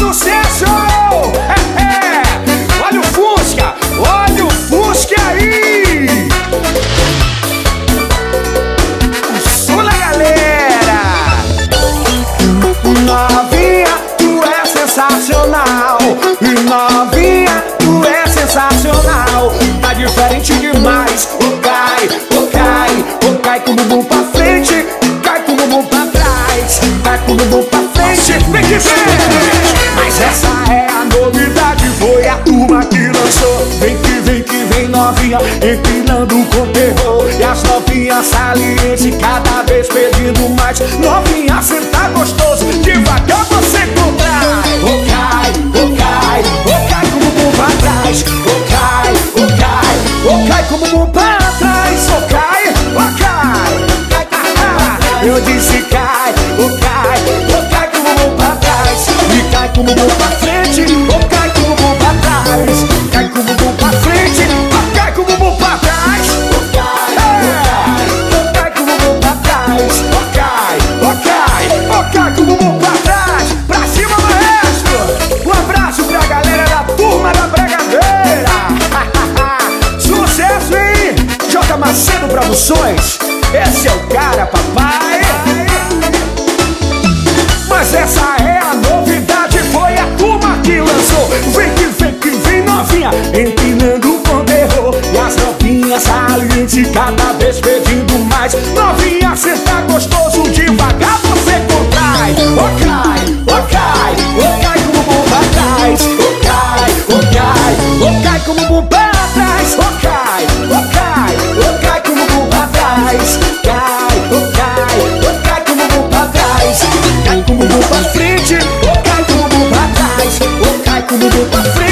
sucesso! É, é. Olha o Fusca, olha o Fusca aí! Sula, galera! Novinha, tu é sensacional! Novinha, tu é sensacional! Tá diferente demais! O cai, o cai, o cai com o bumbum pra frente, cai com o bumbum pra trás, cai com o bumbum pra frente, vem que vem! Vem que vem que vem novinha, empinando com terror. E as novinhas salientes, cada vez pedindo mais. Novinha, senta gostoso, devagar você contrai. O cai, o cai, o cai com o bumbum pra trás. O cai, o cai, o cai com o bumbum pra trás. O cai, o cai, cai, Eu disse cai, o cai, o cai com o bumbum pra trás. E cai com o bumbum pra frente, Macedo Produções. Esse é o cara, papai. Mas essa é a novidade, foi a turma que lançou. Vem que vem que vem novinha, empinando com terror. E as novinhas salientes, cada vez pedindo mais. Novinha, cê do teu tá